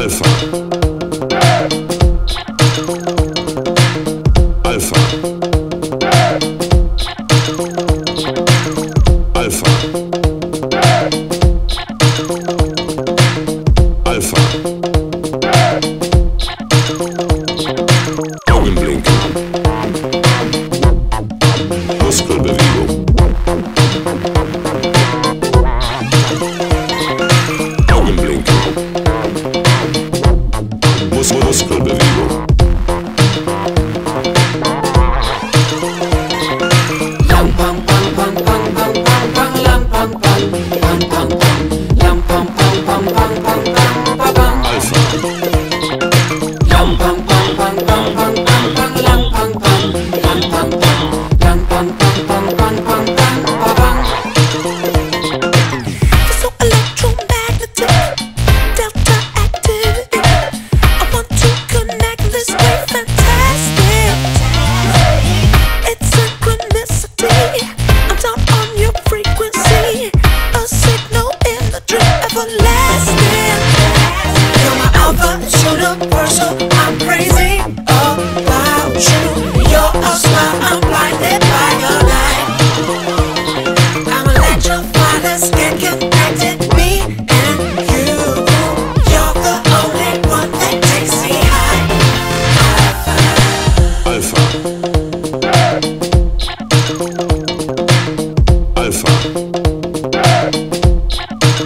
Alpha.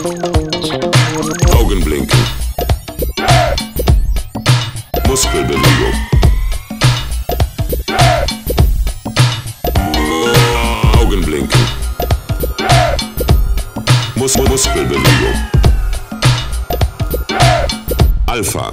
Augenblinken. Muskelbewegung. Augenblinken. Mus Muskelbewegung. Alpha.